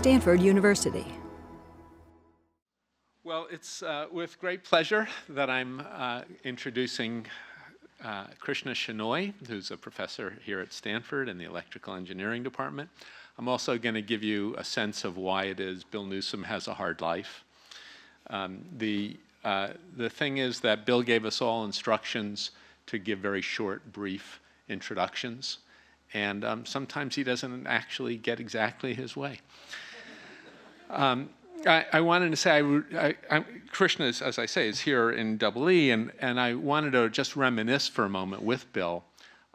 Stanford University. Well, it's uh, with great pleasure that I'm uh, introducing uh, Krishna Shenoy, who's a professor here at Stanford in the electrical engineering department. I'm also going to give you a sense of why it is Bill Newsome has a hard life. Um, the, uh, the thing is that Bill gave us all instructions to give very short, brief introductions. And um, sometimes he doesn't actually get exactly his way. Um, I, I, wanted to say, I, I, Krishna, is, as I say, is here in Double E, and, and I wanted to just reminisce for a moment with Bill.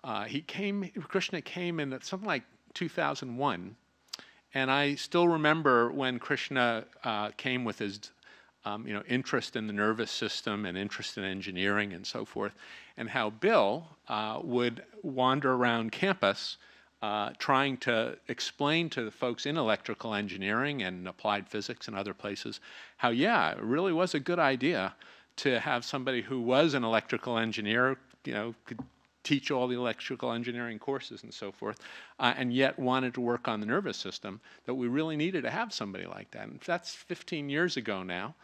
Uh, he came, Krishna came in something like 2001, and I still remember when Krishna uh, came with his um, you know, interest in the nervous system and interest in engineering and so forth, and how Bill uh, would wander around campus uh, trying to explain to the folks in electrical engineering and applied physics and other places how, yeah, it really was a good idea to have somebody who was an electrical engineer, you know, could teach all the electrical engineering courses and so forth, uh, and yet wanted to work on the nervous system, that we really needed to have somebody like that. And that's 15 years ago now.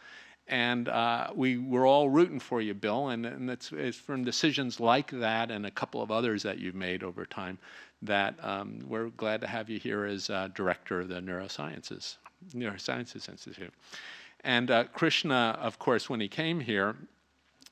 And uh, we were all rooting for you, Bill, and, and it's, it's, from decisions like that and a couple of others that you've made over time that um, we're glad to have you here as uh, director of the Neurosciences, Neurosciences Institute. And uh, Krishna, of course, when he came here,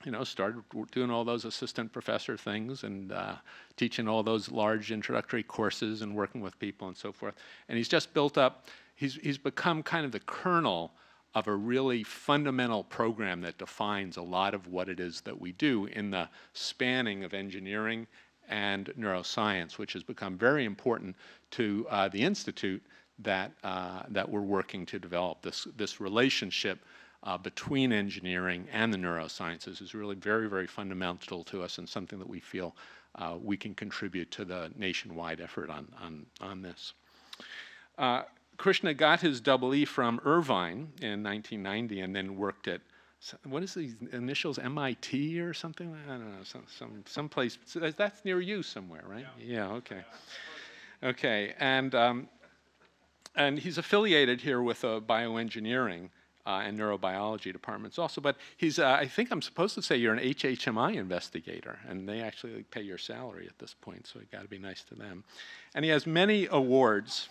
you know, started doing all those assistant professor things and uh, teaching all those large introductory courses and working with people and so forth. And he's just built up, he's, he's become kind of the kernel of a really fundamental program that defines a lot of what it is that we do in the spanning of engineering and neuroscience, which has become very important to uh, the Institute that, uh, that we're working to develop. This, this relationship uh, between engineering and the neurosciences is really very, very fundamental to us and something that we feel uh, we can contribute to the nationwide effort on, on, on this. Krishna got his double E from Irvine in 1990 and then worked at what is the initials MIT or something? I don't know, some some someplace. That's near you somewhere, right? Yeah. yeah okay. Okay, and um, and he's affiliated here with uh, bioengineering uh, and neurobiology departments also. But he's, uh, I think I'm supposed to say you're an HHMI investigator, and they actually pay your salary at this point, so you got to be nice to them. And he has many awards,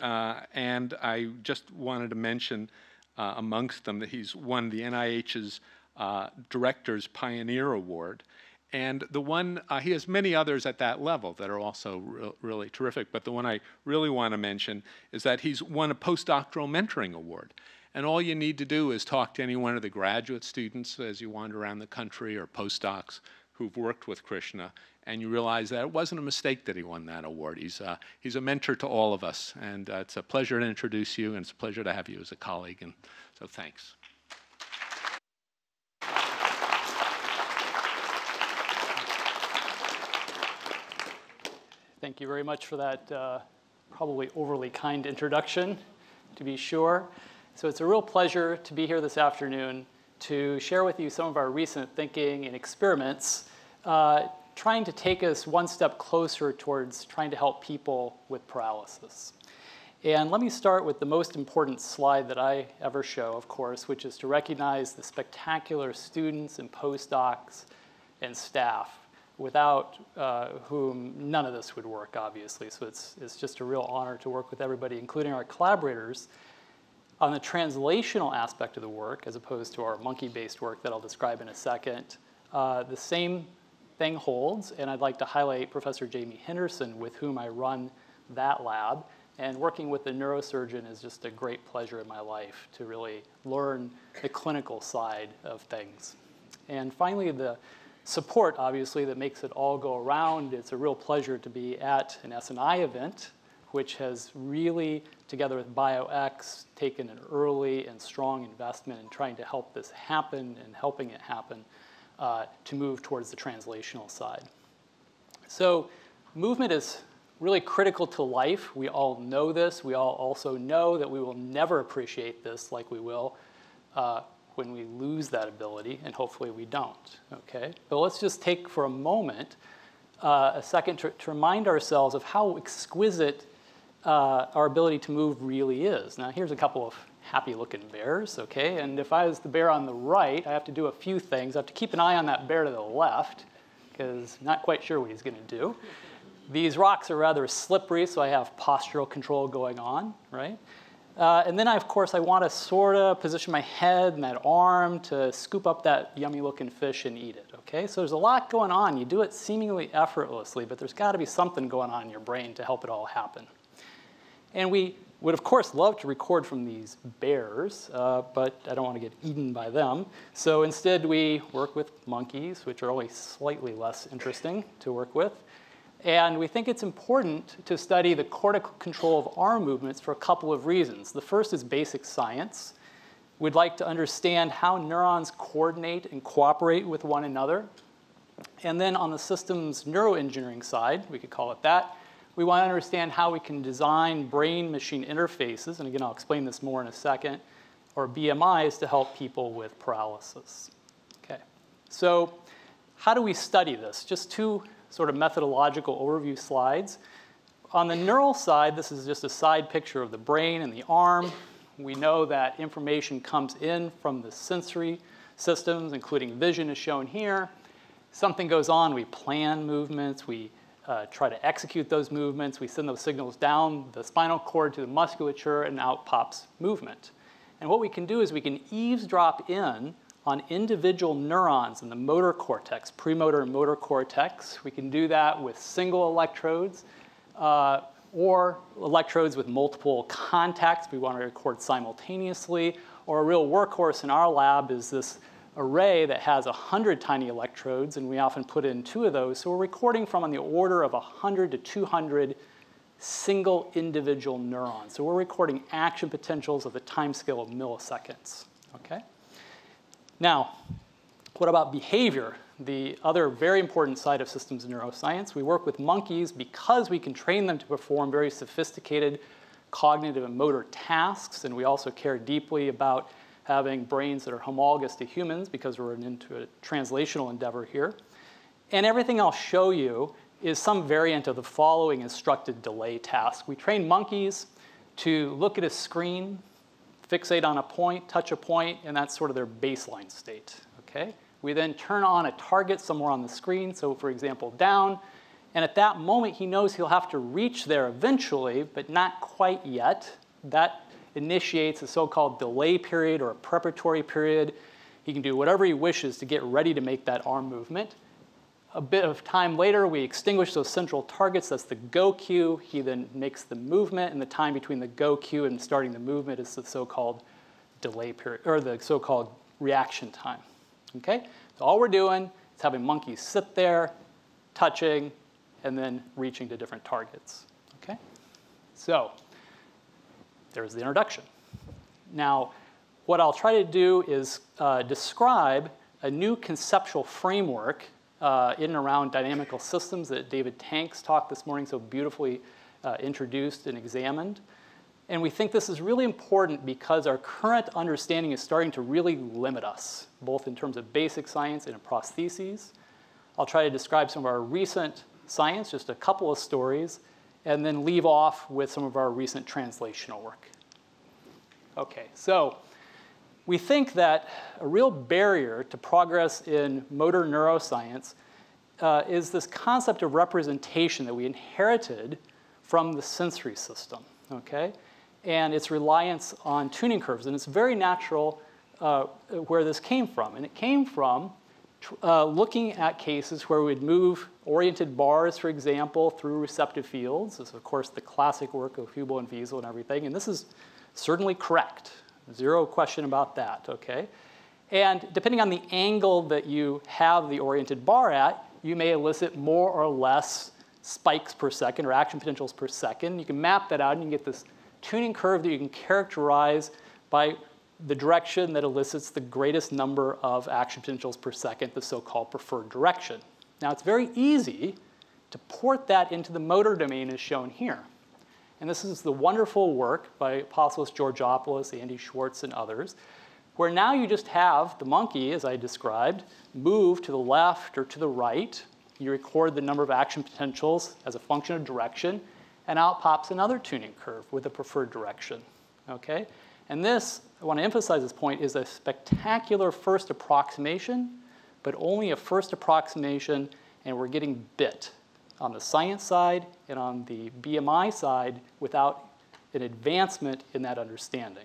uh, and I just wanted to mention uh, amongst them that he's won the NIH's uh, Director's Pioneer Award. And the one, uh, he has many others at that level that are also re really terrific, but the one I really want to mention is that he's won a postdoctoral mentoring award. And all you need to do is talk to any one of the graduate students as you wander around the country or postdocs who've worked with Krishna, and you realize that it wasn't a mistake that he won that award. He's, uh, he's a mentor to all of us, and uh, it's a pleasure to introduce you, and it's a pleasure to have you as a colleague, and so thanks. Thank you very much for that uh, probably overly kind introduction, to be sure. So it's a real pleasure to be here this afternoon to share with you some of our recent thinking and experiments, uh, trying to take us one step closer towards trying to help people with paralysis. And let me start with the most important slide that I ever show, of course, which is to recognize the spectacular students and postdocs and staff without uh, whom none of this would work, obviously. So it's, it's just a real honor to work with everybody, including our collaborators, on the translational aspect of the work, as opposed to our monkey-based work that I'll describe in a second, uh, the same thing holds, and I'd like to highlight Professor Jaimie Henderson, with whom I run that lab. And working with the neurosurgeon is just a great pleasure in my life to really learn the clinical side of things. And finally, the support, obviously, that makes it all go around. It's a real pleasure to be at an SNI event which has really, together with BioX, taken an early and strong investment in trying to help this happen and helping it happen uh, to move towards the translational side. So movement is really critical to life. We all know this. We all also know that we will never appreciate this like we will uh, when we lose that ability, and hopefully we don't, okay? But let's just take for a moment uh, a second to, to, remind ourselves of how exquisite uh, our ability to move really is. Now, here's a couple of happy looking bears, okay? And if I was the bear on the right, I have to do a few things. I have to keep an eye on that bear to the left, because not quite sure what he's gonna do. These rocks are rather slippery, so I have postural control going on, right? Uh, and then, I, of course, I want to sort of position my head and that arm to scoop up that yummy looking fish and eat it, okay? So there's a lot going on. You do it seemingly effortlessly, but there's got to be something going on in your brain to help it all happen. And we would, of course, love to record from these bears, uh, but I don't want to get eaten by them. So instead, we work with monkeys, which are only slightly less interesting to work with. And we think it's important to study the cortical control of arm movements for a couple of reasons. The first is basic science. We'd like to understand how neurons coordinate and cooperate with one another. And then on the systems neuroengineering side, we could call it that, we want to understand how we can design brain-machine interfaces, and again, I'll explain this more in a second, or BMIs to help people with paralysis. Okay, so how do we study this? Just two sort of methodological overview slides. On the neural side, this is just a side picture of the brain and the arm. We know that information comes in from the sensory systems, including vision is shown here. Something goes on, we plan movements, we uh, try to execute those movements, we send those signals down the spinal cord to the musculature, and out pops movement. And what we can do is we can eavesdrop in on individual neurons in the motor cortex, premotor and motor cortex. We can do that with single electrodes uh, or electrodes with multiple contacts we want to record simultaneously. Or a real workhorse in our lab is this array that has 100 tiny electrodes, and we often put in two of those. So we're recording from on the order of 100 to 200 single individual neurons. So we're recording action potentials of the time scale of milliseconds, okay? Now, what about behavior? The other very important side of systems neuroscience. We work with monkeys because we can train them to perform very sophisticated cognitive and motor tasks, and we also care deeply about having brains that are homologous to humans because we're into a translational endeavor here. And everything I'll show you is some variant of the following instructed delay task. We train monkeys to look at a screen fixate on a point, touch a point, and that's sort of their baseline state, okay? We then turn on a target somewhere on the screen, so for example, down, and at that moment he knows he'll have to reach there eventually, but not quite yet. That initiates a so-called delay period or a preparatory period. He can do whatever he wishes to get ready to make that arm movement. A bit of time later, we extinguish those central targets. That's the go cue. He then makes the movement, and the time between the go cue and starting the movement is the so-called delay period, or the so-called reaction time. Okay? So all we're doing is having monkeys sit there, touching, and then reaching to different targets. Okay? So there's the introduction. Now, what I'll try to do is uh, describe a new conceptual framework uh, in and around dynamical systems that David Tank's talked this morning so beautifully uh, introduced and examined. And we think this is really important because our current understanding is starting to really limit us, both in terms of basic science and in prostheses. I'll try to describe some of our recent science, just a couple of stories, and then leave off with some of our recent translational work. Okay, so we think that a real barrier to progress in motor neuroscience uh, is this concept of representation that we inherited from the sensory system, okay? And its reliance on tuning curves. And it's very natural uh, where this came from. And it came from uh, looking at cases where we'd move oriented bars, for example, through receptive fields. This is, of course, the classic work of Hubel and Wiesel and everything. And this is certainly correct, Zero question about that, okay? And depending on the angle that you have the oriented bar at, you may elicit more or less spikes per second or action potentials per second. You can map that out and you get this tuning curve that you can characterize by the direction that elicits the greatest number of action potentials per second, the so-called preferred direction. Now it's very easy to port that into the motor domain as shown here. And this is the wonderful work by Apostolos Georgopoulos, Andy Schwartz, and others, where now you just have the monkey, as I described, move to the left or to the right. You record the number of action potentials as a function of direction. and out pops another tuning curve with a preferred direction, okay? And this, I want to emphasize this point, is a spectacular first approximation, but only a first approximation, and we're getting bit on the science side and on the BMI side without an advancement in that understanding.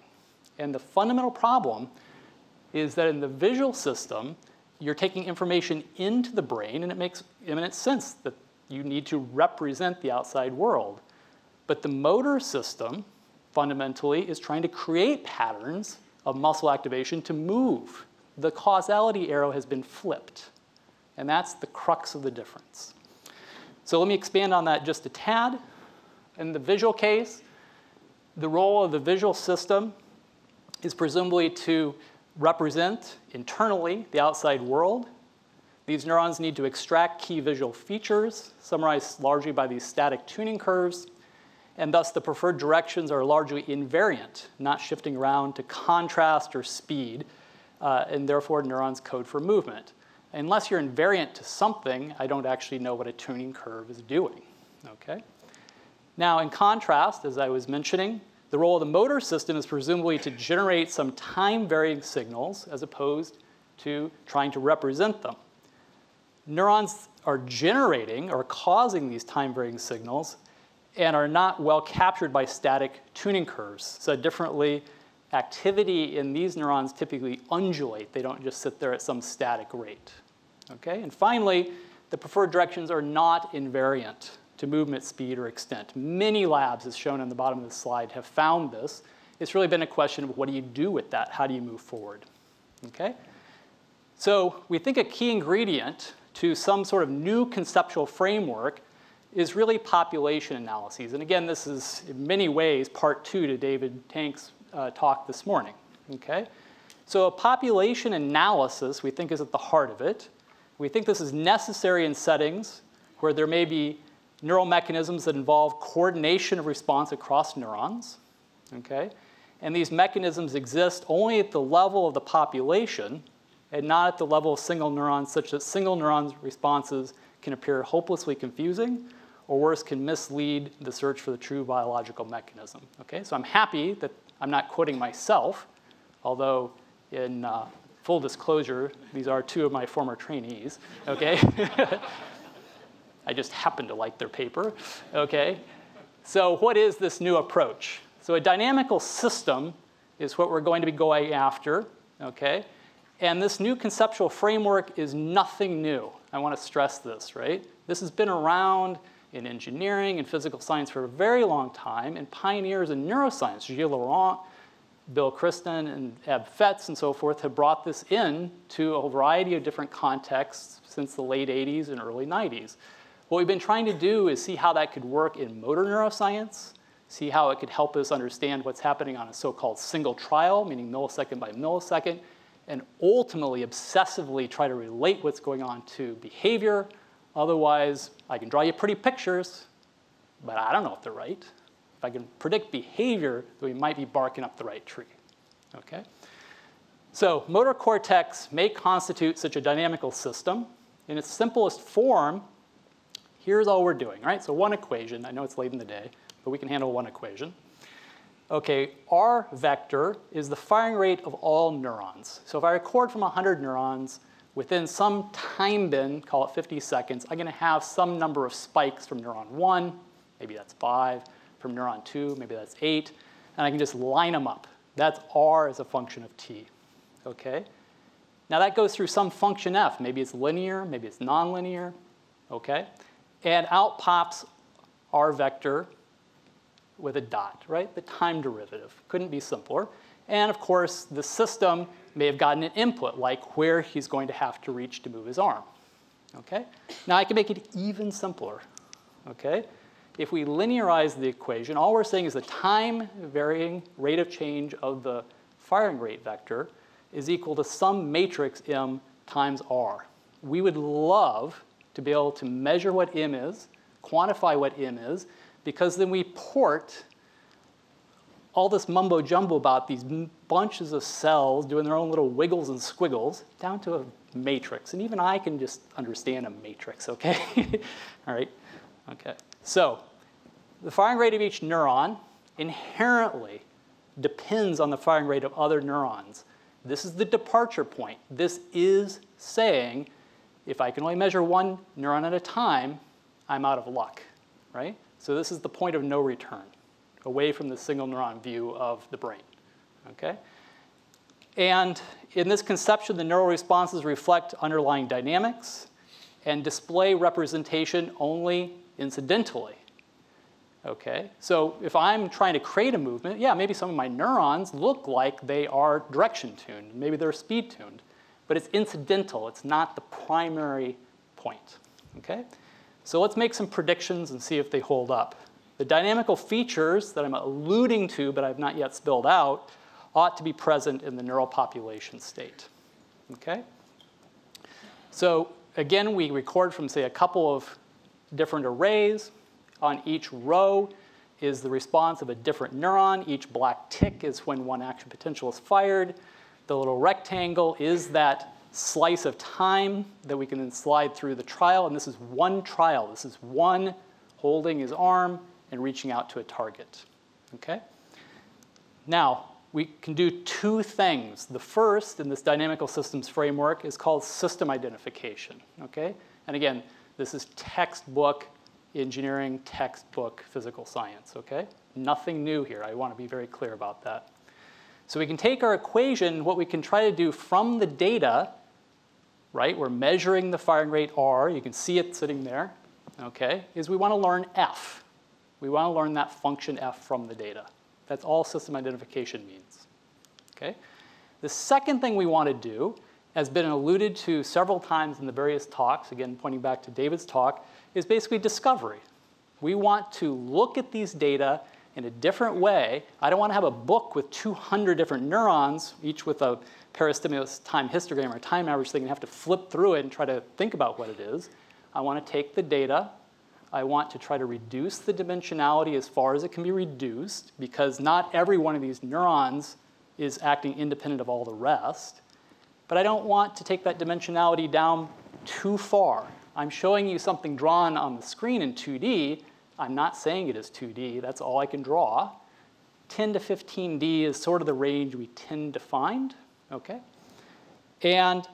And the fundamental problem is that in the visual system, you're taking information into the brain, and it makes imminent sense that you need to represent the outside world. But the motor system, fundamentally, is trying to create patterns of muscle activation to move. The causality arrow has been flipped, and that's the crux of the difference. So let me expand on that just a tad. In the visual case, the role of the visual system is presumably to represent internally the outside world. These neurons need to extract key visual features, summarized largely by these static tuning curves, and thus the preferred directions are largely invariant, not shifting around to contrast or speed, uh, and therefore neurons code for movement. Unless you're invariant to something, I don't actually know what a tuning curve is doing, okay? Now, in contrast, as I was mentioning, the role of the motor system is presumably to generate some time-varying signals as opposed to trying to represent them. Neurons are generating or causing these time-varying signals and are not well captured by static tuning curves. Said differently, activity in these neurons typically undulate. They don't just sit there at some static rate. Okay? And finally, the preferred directions are not invariant to movement speed or extent. Many labs, as shown on the bottom of the slide, have found this. It's really been a question of what do you do with that? How do you move forward? Okay? So we think a key ingredient to some sort of new conceptual framework is really population analyses. And again, this is in many ways part two to David Tank's uh, talk this morning. Okay? So a population analysis we think is at the heart of it. We think this is necessary in settings where there may be neural mechanisms that involve coordination of response across neurons. Okay? And these mechanisms exist only at the level of the population and not at the level of single neurons, such that single neurons responses can appear hopelessly confusing or worse, can mislead the search for the true biological mechanism. Okay? So I'm happy that I'm not quoting myself, although in uh, full disclosure, these are two of my former trainees. Okay? I just happen to like their paper, okay? So what is this new approach? So a dynamical system is what we're going to be going after, okay? And this new conceptual framework is nothing new. I want to stress this, right? This has been around in engineering and physical science for a very long time, and pioneers in neuroscience, Gilles Laurent, Bill Kristan, and Eb Fetz, and so forth, have brought this in to a variety of different contexts since the late 80s and early 90s. What we've been trying to do is see how that could work in motor neuroscience, see how it could help us understand what's happening on a so-called single trial, meaning millisecond by millisecond, and ultimately obsessively try to relate what's going on to behavior. Otherwise, I can draw you pretty pictures, but I don't know if they're right. If I can predict behavior, then we might be barking up the right tree. Okay? So motor cortex may constitute such a dynamical system. In its simplest form, Here's all we're doing, right? So one equation. I know it's late in the day, but we can handle one equation. Okay, R vector is the firing rate of all neurons. So if I record from 100 neurons, within some time bin, call it 50 seconds, I'm going to have some number of spikes from neuron 1, maybe that's 5, from neuron 2, maybe that's 8, and I can just line them up. That's R as a function of t. Okay? Now that goes through some function f. Maybe it's linear, maybe it's nonlinear. Okay? And out pops R vector with a dot, right? The time derivative. Couldn't be simpler. And of course, the system may have gotten an input, like where he's going to have to reach to move his arm. Okay? Now I can make it even simpler. Okay? If we linearize the equation, all we're saying is the time varying rate of change of the firing rate vector is equal to some matrix m times r. We would love to be able to measure what m is, quantify what m is, because then we port all this mumbo jumbo about these bunches of cells doing their own little wiggles and squiggles down to a matrix. And even I can just understand a matrix, okay? all right? Okay. So the firing rate of each neuron inherently depends on the firing rate of other neurons. This is the departure point. This is saying if I can only measure one neuron at a time, I'm out of luck, right? So this is the point of no return, away from the single neuron view of the brain, okay? And in this conception, the neural responses reflect underlying dynamics and display representation only incidentally. Okay, so if I'm trying to create a movement, yeah, maybe some of my neurons look like they are direction tuned, maybe they're speed tuned, but it's incidental, it's not the primary point. Okay, so let's make some predictions and see if they hold up. The dynamical features that I'm alluding to, but I've not yet spilled out, ought to be present in the neural population state. Okay? So again, we record from, say, a couple of different arrays. On each row is the response of a different neuron. Each black tick is when one action potential is fired. The little rectangle is that slice of time that we can then slide through the trial. And this is one trial. This is one holding his arm and reaching out to a target. Okay? Now, we can do two things. The first in this dynamical systems framework is called system identification. Okay? And again, this is textbook engineering, textbook physical science. Okay? Nothing new here. I want to be very clear about that. So we can take our equation, what we can try to do from the data, right? We're measuring the firing rate R. You can see it sitting there. Okay? Is we want to learn F. We want to learn that function F from the data. That's all system identification means. Okay? The second thing we want to do has been alluded to several times in the various talks, again, pointing back to David's talk, is basically discovery. We want to look at these data in a different way. I don't want to have a book with 200 different neurons, each with a peristimulus time histogram or time average thing, and have to flip through it and try to think about what it is. I want to take the data, I want to try to reduce the dimensionality as far as it can be reduced because not every one of these neurons is acting independent of all the rest. But I don't want to take that dimensionality down too far. I'm showing you something drawn on the screen in 2D. I'm not saying it is 2D, that's all I can draw. 10 to 15D is sort of the range we tend to find, okay? And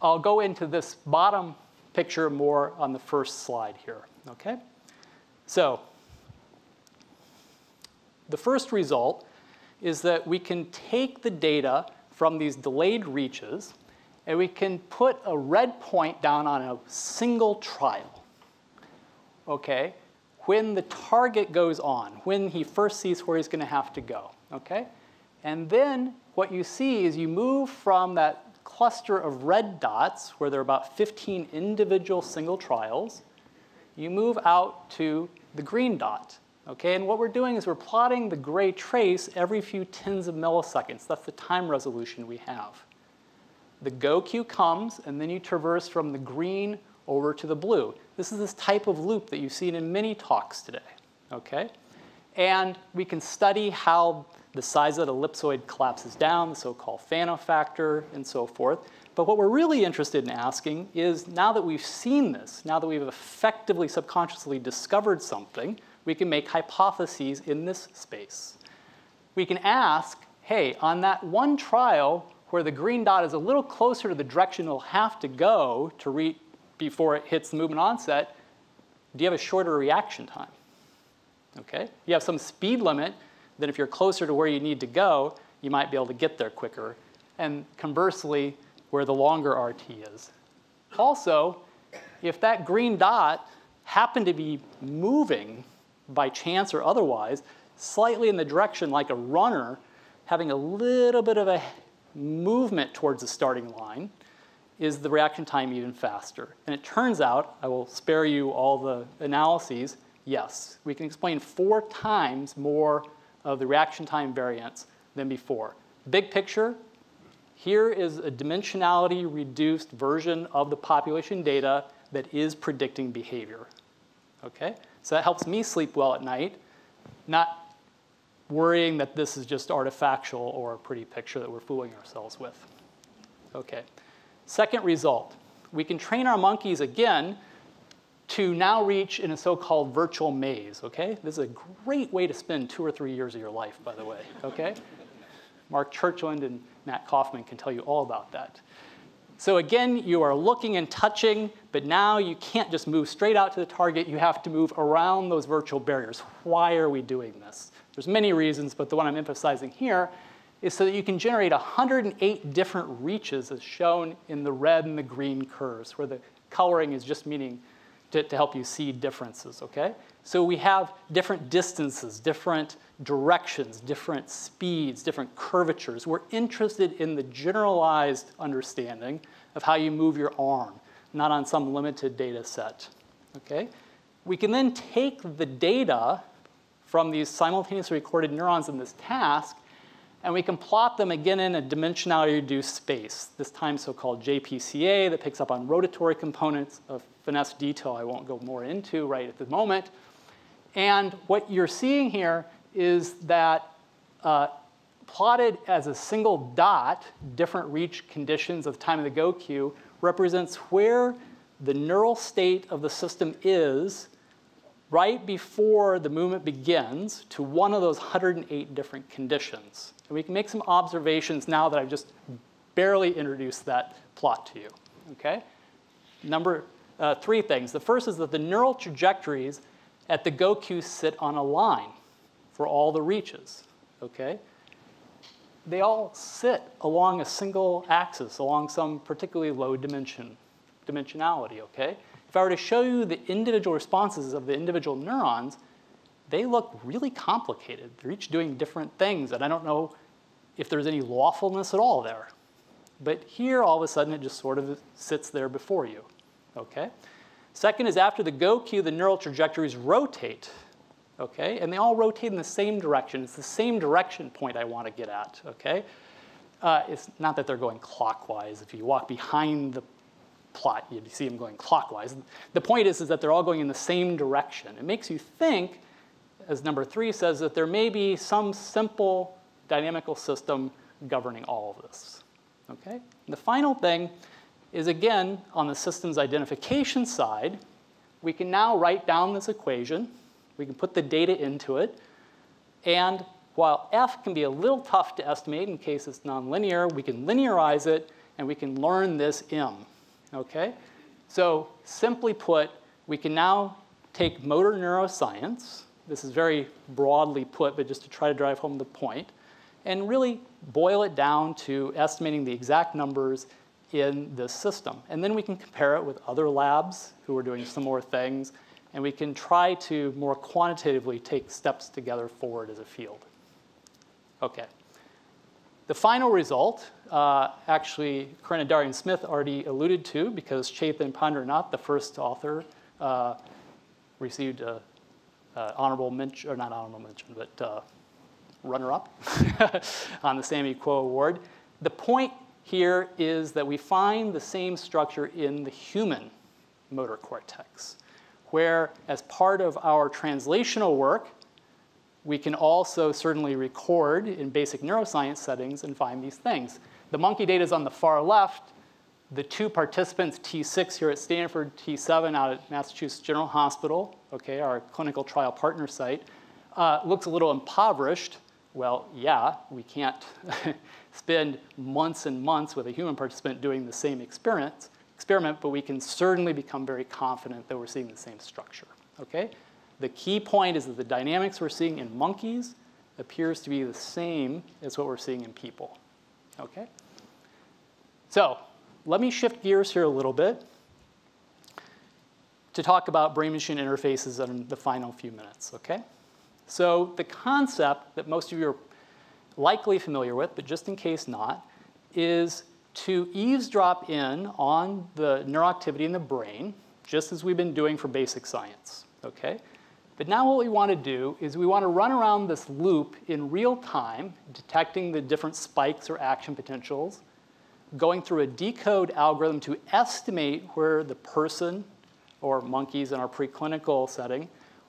I'll go into this bottom picture more on the first slide here. Okay? So, the first result is that we can take the data from these delayed reaches and we can put a red point down on a single trial. Okay? When the target goes on, when he first sees where he's going to have to go. Okay? And then what you see is you move from that cluster of red dots, where there are about 15 individual single trials, you move out to the green dot. Okay, and what we're doing is we're plotting the gray trace every few tens of milliseconds. That's the time resolution we have. The go cue comes, and then you traverse from the green over to the blue. This is this type of loop that you've seen in many talks today. Okay? And we can study how the size of the ellipsoid collapses down, the so-called Fano factor, and so forth. But what we're really interested in asking is now that we've seen this, now that we've effectively subconsciously discovered something, we can make hypotheses in this space. We can ask, hey, on that one trial where the green dot is a little closer to the direction it'll have to go to reach before it hits the movement onset, do you have a shorter reaction time? Okay? You have some speed limit, then if you're closer to where you need to go, you might be able to get there quicker. And conversely, where the longer RT is. Also, if that green dot happened to be moving by chance or otherwise, slightly in the direction like a runner, having a little bit of a movement towards the starting line, is the reaction time even faster? And it turns out, I will spare you all the analyses, yes, we can explain four times more of the reaction time variance than before. Big picture, here is a dimensionality reduced version of the population data that is predicting behavior. Okay? So that helps me sleep well at night, not worrying that this is just artifactual or a pretty picture that we're fooling ourselves with. Okay. Second result, we can train our monkeys again to now reach in a so-called virtual maze, okay? This is a great way to spend two or three years of your life, by the way, okay? Mark Churchland and Matt Kaufman can tell you all about that. So again, you are looking and touching, but now you can't just move straight out to the target. You have to move around those virtual barriers. Why are we doing this? There's many reasons, but the one I'm emphasizing here is so that you can generate 108 different reaches as shown in the red and the green curves, where the coloring is just meaning to, to help you see differences, okay? So we have different distances, different directions, different speeds, different curvatures. We're interested in the generalized understanding of how you move your arm, not on some limited data set, okay? We can then take the data from these simultaneously recorded neurons in this task and we can plot them again in a dimensionality reduced space, this time so-called JPCA that picks up on rotatory components of finesse detail I won't go more into right at the moment. And what you're seeing here is that uh, plotted as a single dot, different reach conditions of time of the go cue represents where the neural state of the system is right before the movement begins to one of those 108 different conditions. And we can make some observations now that I've just barely introduced that plot to you, okay? Number uh, three things. The first is that the neural trajectories at the go cue sit on a line for all the reaches, okay? They all sit along a single axis, along some particularly low dimension, dimensionality, okay? If I were to show you the individual responses of the individual neurons, they look really complicated. They're each doing different things, and I don't know if there's any lawfulness at all there. But here, all of a sudden, it just sort of sits there before you, okay? Second is after the go cue, the neural trajectories rotate, okay? And they all rotate in the same direction. It's the same direction point I want to get at, okay? Uh, it's not that they're going clockwise. If you walk behind the plot, you see them going clockwise. The point is, is that they're all going in the same direction. It makes you think, as number three says, that there may be some simple dynamical system governing all of this. Okay? And the final thing is, again, on the systems identification side, we can now write down this equation. We can put the data into it. And while f can be a little tough to estimate in case it's nonlinear, we can linearize it and we can learn this m. Okay? So simply put, we can now take motor neuroscience. This is very broadly put, but just to try to drive home the point, and really boil it down to estimating the exact numbers in this system. And then we can compare it with other labs who are doing similar things, and we can try to more quantitatively take steps together forward as a field. Okay. The final result, uh, actually, Corinna Darien Smith already alluded to because Chethan Pandarinath, the first author, uh, received a, a, honorable mention, or not honorable mention, but uh, runner-up on the Sammy Kuo Award. The point here is that we find the same structure in the human motor cortex, where as part of our translational work, we can also certainly record in basic neuroscience settings and find these things. The monkey data is on the far left. The two participants, T6 here at Stanford, T7 out at Massachusetts General Hospital, okay, our clinical trial partner site, uh, looks a little impoverished. Well, yeah, we can't spend months and months with a human participant doing the same experiment, experiment, but we can certainly become very confident that we're seeing the same structure, okay? The key point is that the dynamics we're seeing in monkeys appears to be the same as what we're seeing in people. Okay? So let me shift gears here a little bit to talk about brain-machine interfaces in the final few minutes, okay? So the concept that most of you are likely familiar with, but just in case not, is to eavesdrop in on the neuroactivity in the brain, just as we've been doing for basic science, okay? But now what we want to do is we want to run around this loop in real time, detecting the different spikes or action potentials, going through a decode algorithm to estimate where the person or monkeys in our preclinical setting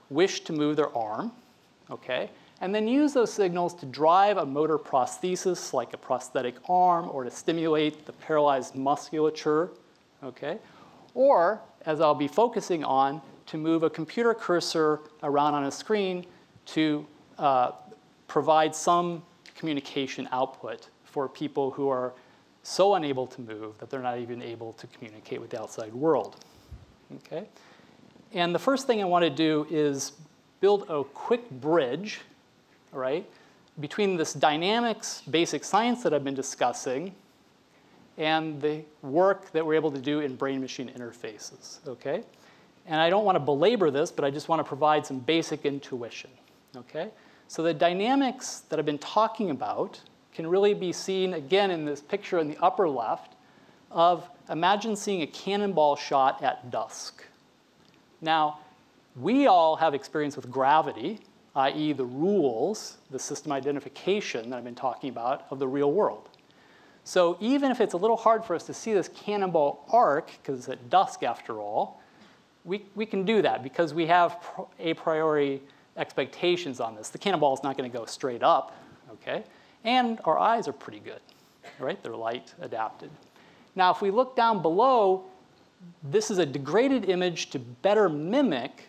wish to move their arm, okay? And then use those signals to drive a motor prosthesis like a prosthetic arm or to stimulate the paralyzed musculature, okay? Or as I'll be focusing on to move a computer cursor around on a screen to uh, provide some communication output for people who are so unable to move that they're not even able to communicate with the outside world. Okay? And the first thing I want to do is build a quick bridge, right, between this dynamics basic science that I've been discussing and the work that we're able to do in brain-machine interfaces, okay? And I don't want to belabor this, but I just want to provide some basic intuition, okay? So the dynamics that I've been talking about can really be seen again in this picture in the upper left of imagine seeing a cannonball shot at dusk. Now, we all have experience with gravity, i.e. the rules, the system identification that I've been talking about of the real world. So even if it's a little hard for us to see this cannonball arc, because it's at dusk after all, we, we can do that because we have a priori expectations on this. The cannonball is not going to go straight up, okay? And our eyes are pretty good, right? They're light adapted. Now, if we look down below, this is a degraded image to better mimic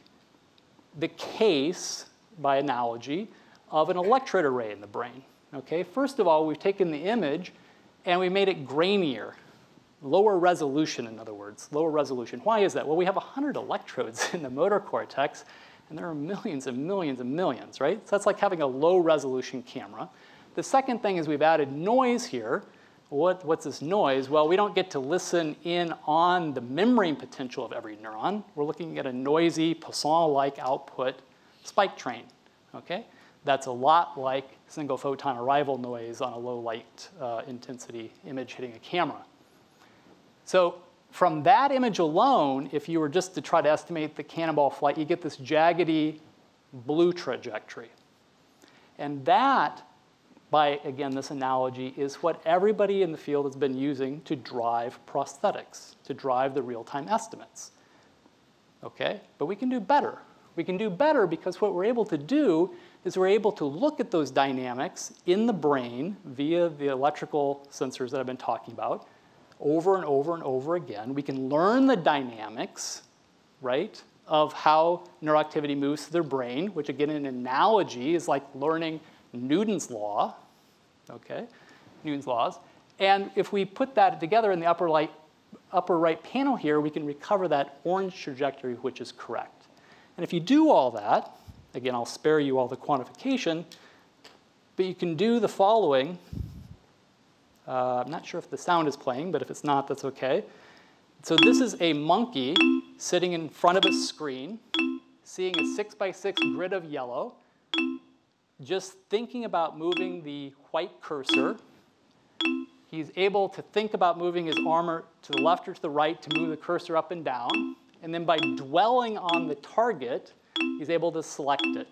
the case, by analogy, of an electrode array in the brain. Okay? First of all, we've taken the image and we made it grainier, lower resolution, in other words, lower resolution. Why is that? Well, we have 100 electrodes in the motor cortex, and there are millions and millions and millions, right? So that's like having a low resolution camera. The second thing is we've added noise here. What, what's this noise? Well, we don't get to listen in on the membrane potential of every neuron. We're looking at a noisy, Poisson-like output spike train, okay? That's a lot like single photon arrival noise on a low light uh, intensity image hitting a camera. So from that image alone, if you were just to try to estimate the cannonball flight, you get this jaggedy blue trajectory. And that, by again this analogy, is what everybody in the field has been using to drive prosthetics, to drive the real-time estimates. Okay, but we can do better. We can do better because what we're able to do is we're able to look at those dynamics in the brain via the electrical sensors that I've been talking about over and over and over again. We can learn the dynamics, right, of how neuroactivity moves through the brain, which again, an analogy is like learning Newton's law, okay, Newton's laws. And if we put that together in the upper, light, upper right panel here, we can recover that orange trajectory, which is correct. And if you do all that, again, I'll spare you all the quantification, but you can do the following uh, I'm not sure if the sound is playing, but if it's not, that's okay. So this is a monkey sitting in front of a screen, seeing a six by six grid of yellow, just thinking about moving the white cursor. He's able to think about moving his arm to the left or to the right to move the cursor up and down. And then by dwelling on the target, he's able to select it.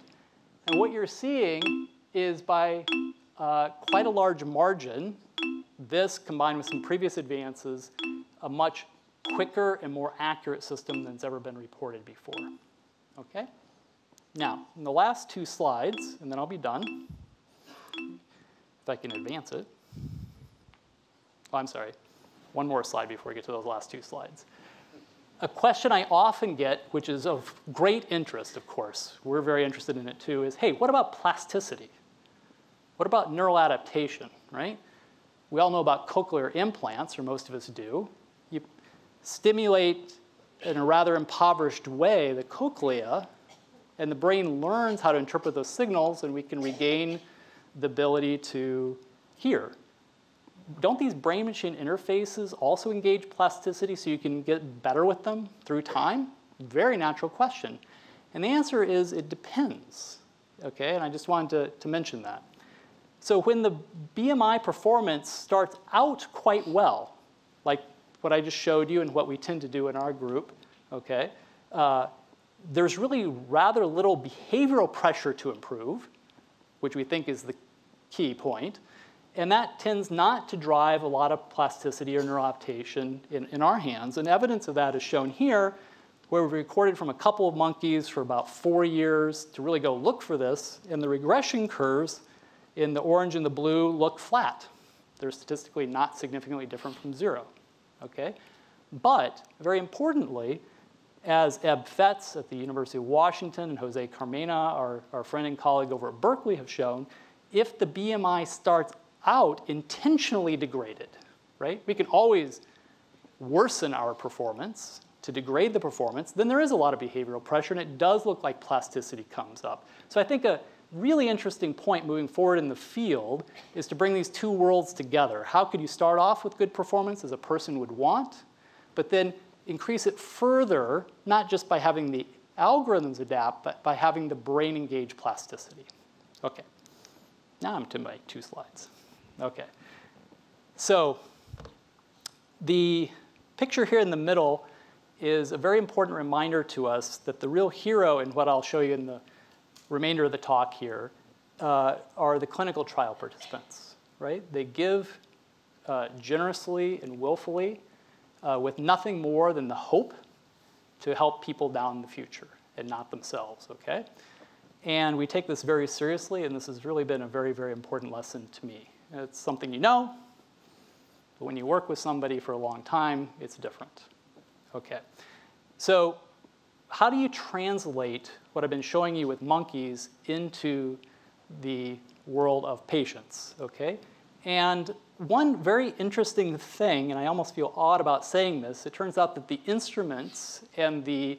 And what you're seeing is by uh, quite a large margin, this, combined with some previous advances, a much quicker and more accurate system than's ever been reported before. Okay? Now, in the last two slides, and then I'll be done, if I can advance it. Oh, I'm sorry. One more slide before we get to those last two slides. A question I often get, which is of great interest, of course, we're very interested in it too, is, hey, what about plasticity? What about neural adaptation, right? We all know about cochlear implants, or most of us do. You stimulate in a rather impoverished way the cochlea, and the brain learns how to interpret those signals, and we can regain the ability to hear. Don't these brain machine interfaces also engage plasticity so you can get better with them through time? Very natural question. And the answer is it depends. Okay, and I just wanted to, to mention that. So when the BMI performance starts out quite well, like what I just showed you and what we tend to do in our group, okay, uh, there's really rather little behavioral pressure to improve, which we think is the key point. And that tends not to drive a lot of plasticity or neuroadaptation in, in our hands. And evidence of that is shown here, where we've recorded from a couple of monkeys for about four years to really go look for this. And the regression curves in the orange and the blue look flat. They're statistically not significantly different from zero, okay? But very importantly, as Eb Fetz at the University of Washington and Jose Carmena, our, our friend and colleague over at Berkeley, have shown, if the BMI starts out intentionally degraded, right? We can always worsen our performance to degrade the performance, then there is a lot of behavioral pressure, and it does look like plasticity comes up. So I think a really interesting point moving forward in the field is to bring these two worlds together. How could you start off with good performance as a person would want, but then increase it further, not just by having the algorithms adapt, but by having the brain engage plasticity. Okay, now I'm to my two slides. Okay, so the picture here in the middle is a very important reminder to us that the real hero in what I'll show you in the remainder of the talk here uh, are the clinical trial participants, right? They give uh, generously and willfully uh, with nothing more than the hope to help people down the future and not themselves, okay? And we take this very seriously, and this has really been a very, very important lesson to me. It's something you know, but when you work with somebody for a long time, it's different. Okay. So how do you translate what I've been showing you with monkeys into the world of patients, okay? And one very interesting thing, and I almost feel odd about saying this, it turns out that the instruments and the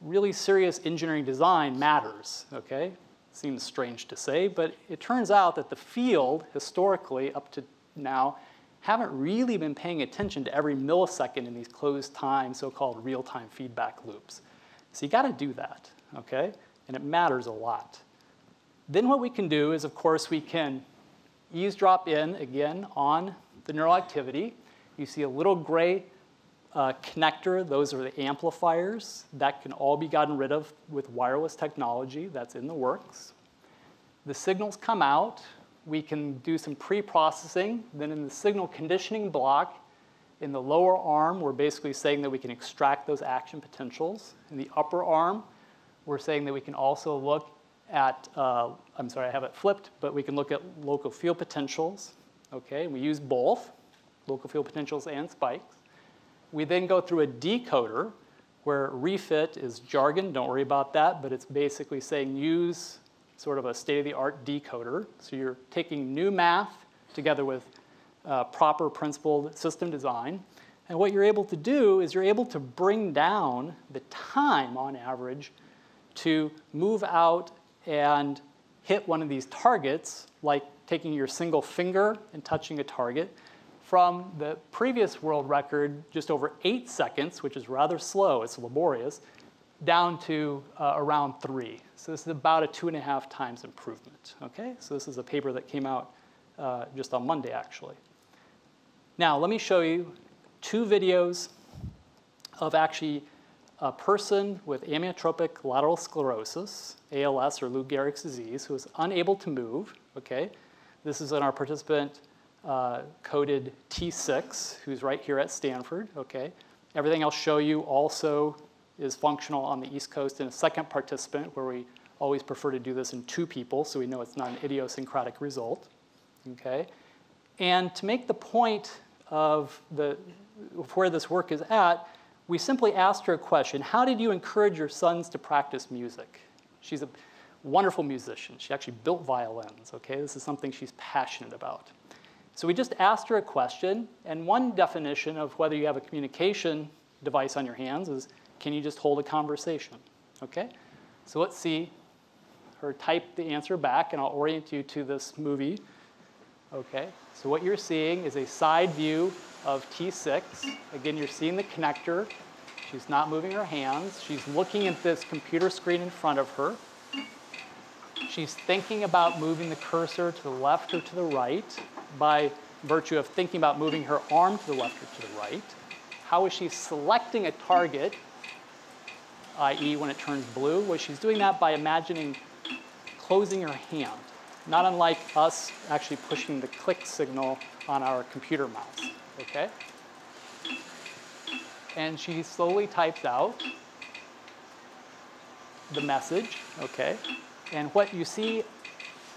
really serious engineering design matters, okay? Seems strange to say, but it turns out that the field, historically, up to now, haven't really been paying attention to every millisecond in these closed time, so-called real-time feedback loops. So you gotta do that, okay? And it matters a lot. Then what we can do is, of course, we can eavesdrop in, again, on the neural activity. You see a little gray uh, connector. Those are the amplifiers. That can all be gotten rid of with wireless technology. That's in the works. The signals come out. We can do some pre-processing. Then in the signal conditioning block, in the lower arm, we're basically saying that we can extract those action potentials. In the upper arm, we're saying that we can also look at, uh, I'm sorry, I have it flipped, but we can look at local field potentials. Okay, we use both, local field potentials and spikes. We then go through a decoder where refit is jargon, don't worry about that, but it's basically saying use sort of a state-of-the-art decoder. So you're taking new math together with uh, proper principled system design. And what you're able to do is you're able to bring down the time on average to move out and hit one of these targets, like taking your single finger and touching a target, from the previous world record, just over eight seconds, which is rather slow, it's laborious, down to uh, around three. So this is about a two and a half times improvement, okay? So this is a paper that came out uh, just on Monday, actually. Now, let me show you two videos of actually a person with amyotrophic lateral sclerosis, ALS or Lou Gehrig's disease, who is unable to move, okay? This is in our participant uh, coded T6, who's right here at Stanford, okay? Everything I'll show you also is functional on the East Coast in a second participant where we always prefer to do this in two people so we know it's not an idiosyncratic result, okay? And to make the point of, the, of where this work is at, we simply asked her a question, how did you encourage your sons to practice music? She's a wonderful musician. She actually built violins, okay? This is something she's passionate about. So we just asked her a question, and one definition of whether you have a communication device on your hands is, can you just hold a conversation, okay? So let's see her type the answer back, and I'll orient you to this movie, okay? So what you're seeing is a side view of T6. Again, you're seeing the connector. She's not moving her hands. She's looking at this computer screen in front of her. She's thinking about moving the cursor to the left or to the right by virtue of thinking about moving her arm to the left or to the right. How is she selecting a target, i.e. when it turns blue? Well, she's doing that by imagining closing her hand, not unlike us actually pushing the click signal on our computer mouse okay? And she slowly types out the message, okay? And what you see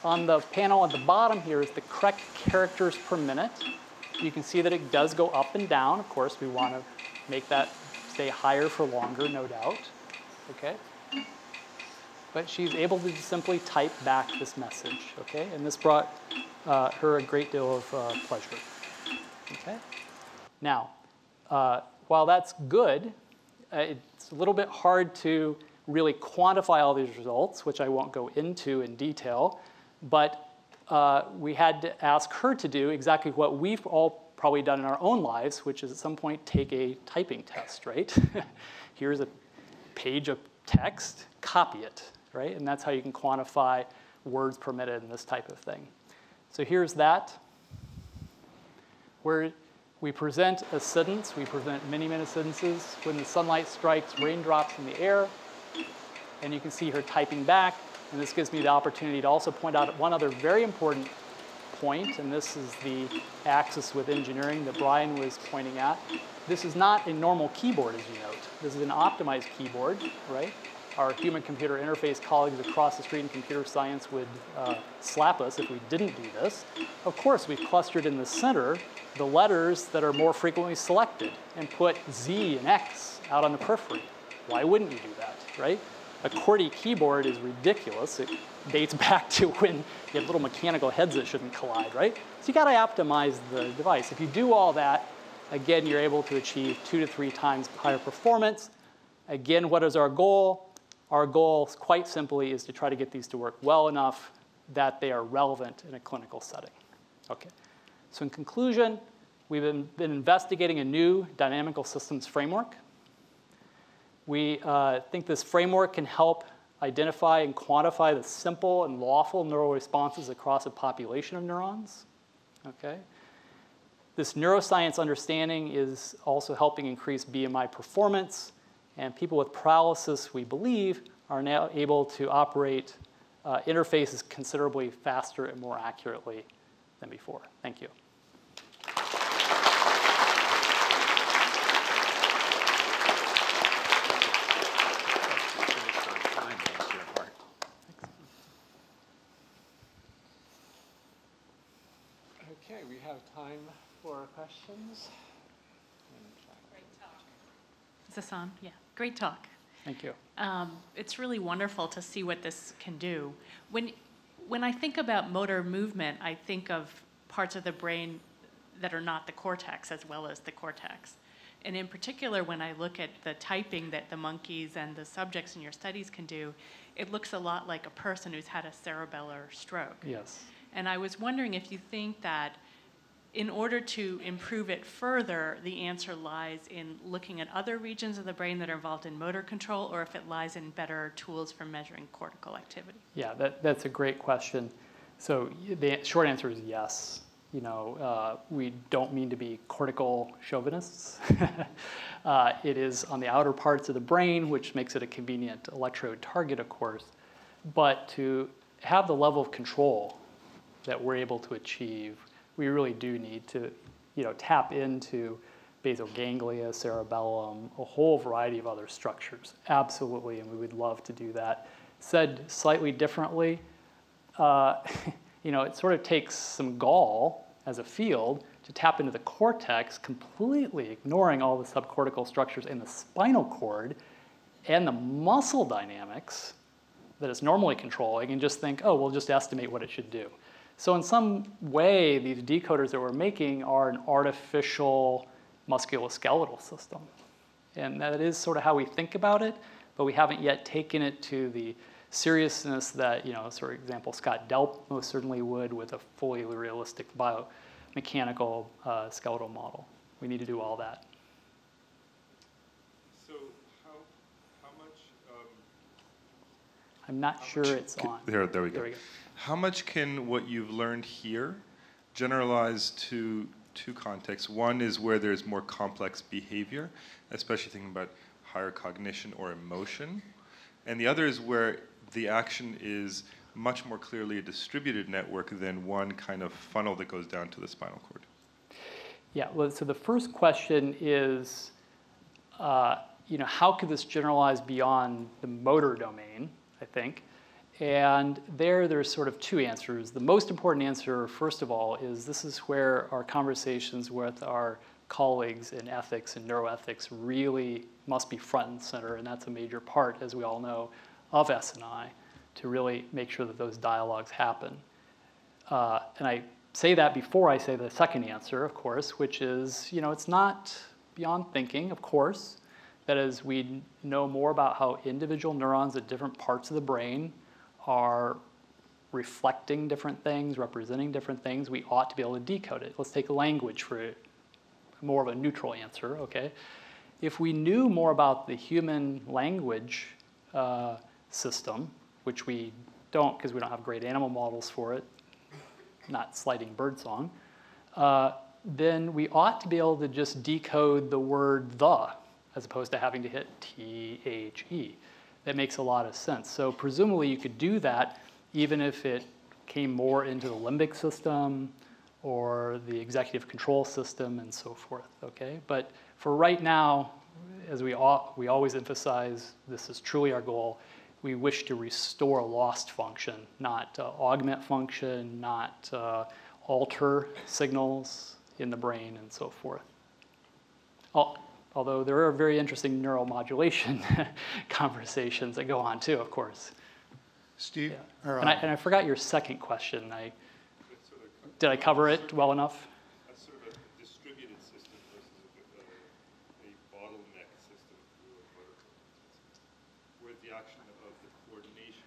on the panel at the bottom here is the correct characters per minute. You can see that it does go up and down. Of course, we want to make that stay higher for longer, no doubt. Okay? But she's able to simply type back this message, okay? And this brought uh, her a great deal of uh, pleasure. Okay? Now, uh, while that's good, uh, it's a little bit hard to really quantify all these results, which I won't go into in detail, but uh, we had to ask her to do exactly what we've all probably done in our own lives, which is at some point take a typing test, right? Here's a page of text, copy it, right? And that's how you can quantify words per minute and this type of thing. So here's that, where we present a sentence, we present many, many sentences. When the sunlight strikes, raindrops in the air, and you can see her typing back. And this gives me the opportunity to also point out one other very important point, and this is the axis with engineering that Brian was pointing at. This is not a normal keyboard, as you note. This is an optimized keyboard, right? Our human-computer interface colleagues across the street in computer science would uh, slap us if we didn't do this. Of course, we've clustered in the center the letters that are more frequently selected and put Z and X out on the periphery. Why wouldn't you do that, right? A QWERTY keyboard is ridiculous. It dates back to when you had little mechanical heads that shouldn't collide, right? So you gotta optimize the device. If you do all that, again, you're able to achieve two to three times higher performance. Again, what is our goal? Our goal, quite simply, is to try to get these to work well enough that they are relevant in a clinical setting. Okay. So in conclusion, we've been, been investigating a new dynamical systems framework. We uh, think this framework can help identify and quantify the simple and lawful neural responses across a population of neurons. Okay? This neuroscience understanding is also helping increase BMI performance, and people with paralysis, we believe, are now able to operate uh, interfaces considerably faster and more accurately than before. Thank you. Okay, we have time for questions. Great talk. On? Yeah, great talk. Thank you. Um, It's really wonderful to see what this can do. When, when I think about motor movement, I think of parts of the brain that are not the cortex as well as the cortex. And in particular, when I look at the typing that the monkeys and the subjects in your studies can do, it looks a lot like a person who's had a cerebellar stroke. Yes. And I was wondering if you think that in order to improve it further, the answer lies in looking at other regions of the brain that are involved in motor control, or if it lies in better tools for measuring cortical activity. Yeah, that, that's a great question. So the short answer is yes. You know, uh, we don't mean to be cortical chauvinists. uh, it is on the outer parts of the brain, which makes it a convenient electrode target, of course. But to have the level of control that we're able to achieve, we really do need to, you know, tap into basal ganglia, cerebellum, a whole variety of other structures. Absolutely, and we would love to do that. Said slightly differently, uh, you know, it sort of takes some gall as a field to tap into the cortex, completely ignoring all the subcortical structures in the spinal cord and the muscle dynamics that it's normally controlling, and just think, oh, we'll just estimate what it should do. So in some way, these decoders that we're making are an artificial musculoskeletal system. And that is sort of how we think about it, but we haven't yet taken it to the seriousness that, you know, for example, Scott Delp most certainly would with a fully realistic biomechanical uh, skeletal model. We need to do all that. So how, how much, um, I'm not sure it's on. there, there we There we go. How much can what you've learned here generalize to two contexts? One is where there's more complex behavior, especially thinking about higher cognition or emotion. And the other is where the action is much more clearly a distributed network than one kind of funnel that goes down to the spinal cord. Yeah, well, so the first question is, uh, you know, how could this generalize beyond the motor domain, I think? And there, there's sort of two answers. The most important answer, first of all, is this is where our conversations with our colleagues in ethics and neuroethics really must be front and center, and that's a major part, as we all know, of SNI, to really make sure that those dialogues happen. Uh, and I say that before I say the second answer, of course, which is, you know, it's not beyond thinking, of course, that as we know more about how individual neurons at different parts of the brain are reflecting different things, representing different things, we ought to be able to decode it. Let's take language for more of a neutral answer, okay? If we knew more about the human language uh, system, which we don't because we don't have great animal models for it, not slighting birdsong, uh, then we ought to be able to just decode the word the as opposed to having to hit T H E. That makes a lot of sense. So presumably you could do that even if it came more into the limbic system or the executive control system and so forth, okay? But for right now, as we, all, we always emphasize, this is truly our goal, we wish to restore lost function, not uh, augment function, not uh, alter signals in the brain and so forth. Al- Although there are very interesting neuromodulation conversations that go on too, of course. Steve, Yeah. or, And I, uh, and I forgot your second question. I, did I cover it well enough? That's sort of a distributed system versus a, a bottleneck system through a motor cortex. Where's the action of the coordination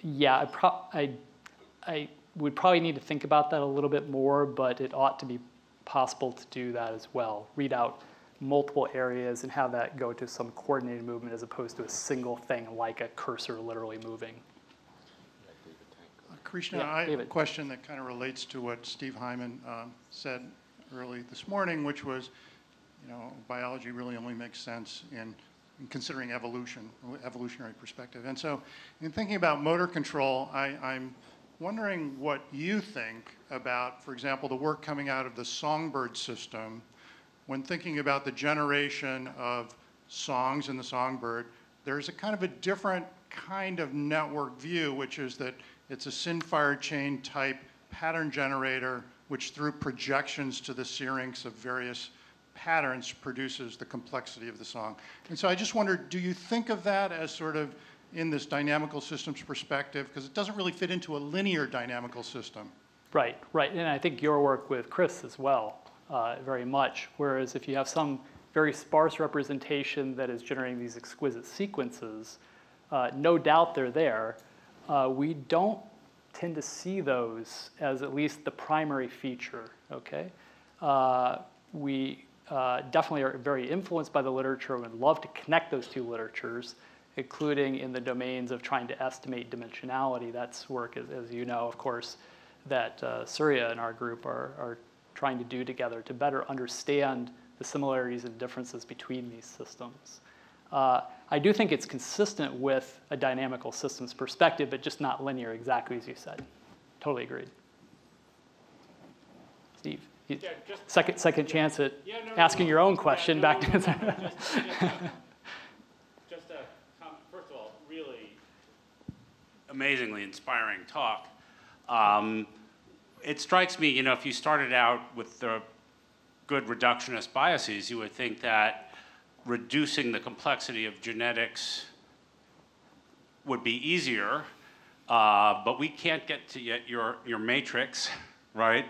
between? Yeah, I, pro- I, I would probably need to think about that a little bit more, but it ought to be possible to do that as well. Read out multiple areas and have that go to some coordinated movement as opposed to a single thing like a cursor literally moving. Krishna, Yeah, I have a question that kind of relates to what Steve Hyman um, said early this morning, which was, you know, biology really only makes sense in, in considering evolution, evolutionary perspective. And so, in thinking about motor control, I, I'm wondering what you think about, for example, the work coming out of the songbird system when thinking about the generation of songs in the songbird, there's a kind of a different kind of network view, which is that it's a SynFire chain type pattern generator, which through projections to the syrinx of various patterns produces the complexity of the song. And so I just wondered, do you think of that as sort of in this dynamical systems perspective? Because it doesn't really fit into a linear dynamical system. Right, right. And I think your work with Chris as well, uh, very much. Whereas if you have some very sparse representation that is generating these exquisite sequences, uh, no doubt they're there. Uh, we don't tend to see those as at least the primary feature, okay? Uh, we uh, definitely are very influenced by the literature and love to connect those two literatures, including in the domains of trying to estimate dimensionality. That's work, as, as you know, of course, that Surya and our group are, are trying to do together to better understand the similarities and differences between these systems. Uh, I do think it's consistent with a dynamical systems perspective, but just not linear, exactly as you said. Totally agreed. Steve, you- Yeah, just, second, second chance at yeah, no, no, asking no. your own question no, back no, to. no, Just, just, uh, just a comment, first of all, really amazingly inspiring talk. Um, it strikes me, you know, if you started out with the good reductionist biases, you would think that reducing the complexity of genetics would be easier, uh, but we can't get to yet your, your matrix, right?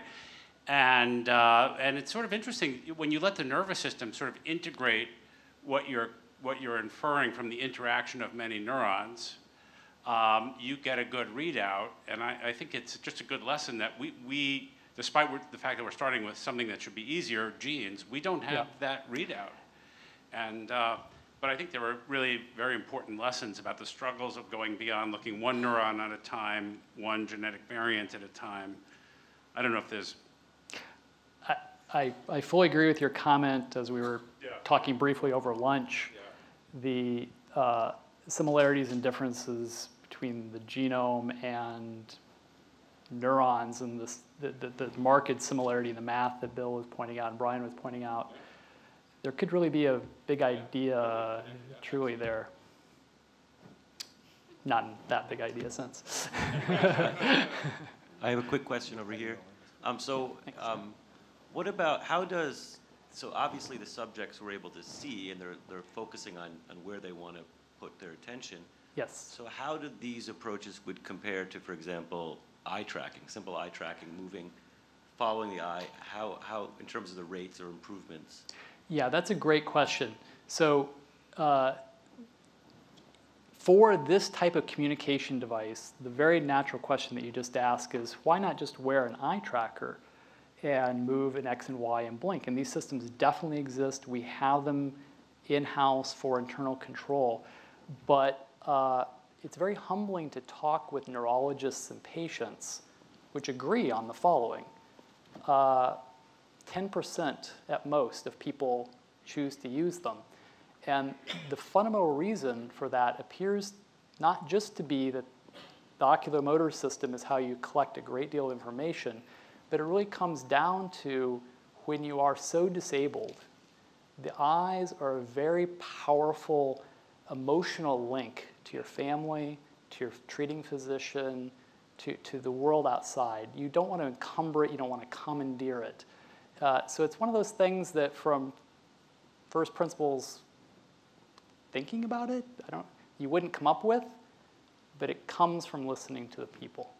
And, uh, and it's sort of interesting when you let the nervous system sort of integrate what you're, what you're inferring from the interaction of many neurons, um, you get a good readout. And I, I think it's just a good lesson that we, we despite the fact that we're starting with something that should be easier, genes, we don't have Yeah. that readout. And, uh, but I think there were really very important lessons about the struggles of going beyond looking one neuron at a time, one genetic variant at a time. I don't know if there's, I, I, I fully agree with your comment as we were Yeah. talking briefly over lunch. The uh, similarities and differences between the genome and neurons and this, the, the, the marked similarity in the math that Bill was pointing out and Brian was pointing out. There could really be a big idea truly there. Not in that big idea sense. I have a quick question over here. Um, so, um, What about, how does, so obviously the subjects were able to see and they're, they're focusing on, on where they want to put their attention. Yes. So how did these approaches would compare to, for example, eye tracking, simple eye tracking, moving, following the eye? How, how, in terms of the rates or improvements? Yeah, that's a great question. So, uh, for this type of communication device, the very natural question that you just asked is why not just wear an eye tracker and move an X and Y and blink? And these systems definitely exist. We have them in house for internal control. But uh, it's very humbling to talk with neurologists and patients, which agree on the following. Uh, 10% at most of people choose to use them. And the fundamental reason for that appears not just to be that the oculomotor system is how you collect a great deal of information, but it really comes down to when you are so disabled, the eyes are a very powerful emotional link to your family, to your treating physician, to, to the world outside. You don't want to encumber it, you don't want to commandeer it. Uh, so it's one of those things that from first principles thinking about it, I don't, you wouldn't come up with, but it comes from listening to the people.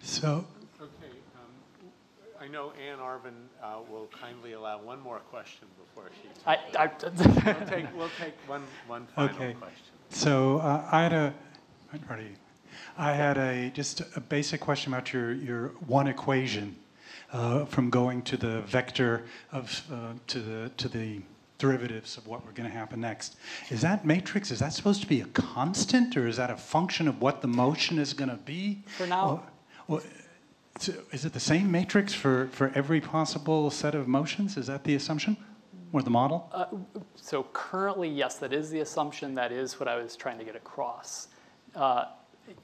So, I know Ann Arvin uh, will kindly allow one more question before she. I, I, We'll take, we'll take one, one final Okay. question. so uh, I had a, ready. I had a just a basic question about your your one equation uh, from going to the vector of uh, to the to the derivatives of what we're going to happen next. Is that matrix? Is that supposed to be a constant, or is that a function of what the motion is going to be? For now- Well, well, so is it the same matrix for, for every possible set of motions? Is that the assumption? Or the model? So currently, yes, that is the assumption. That is what I was trying to get across. Uh,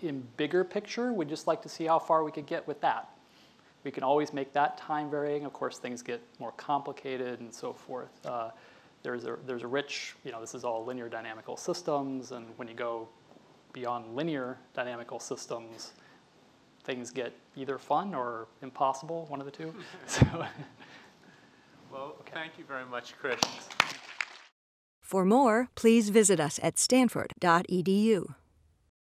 in bigger picture, we'd just like to see how far we could get with that. We can always make that time varying. Of course, things get more complicated and so forth. Uh, there's a there's a rich, you know, this is all linear dynamical systems, and when you go beyond linear dynamical systems, things get either fun or impossible, one of the two. so. Well, thank you very much, Chris. For more, please visit us at stanford.edu.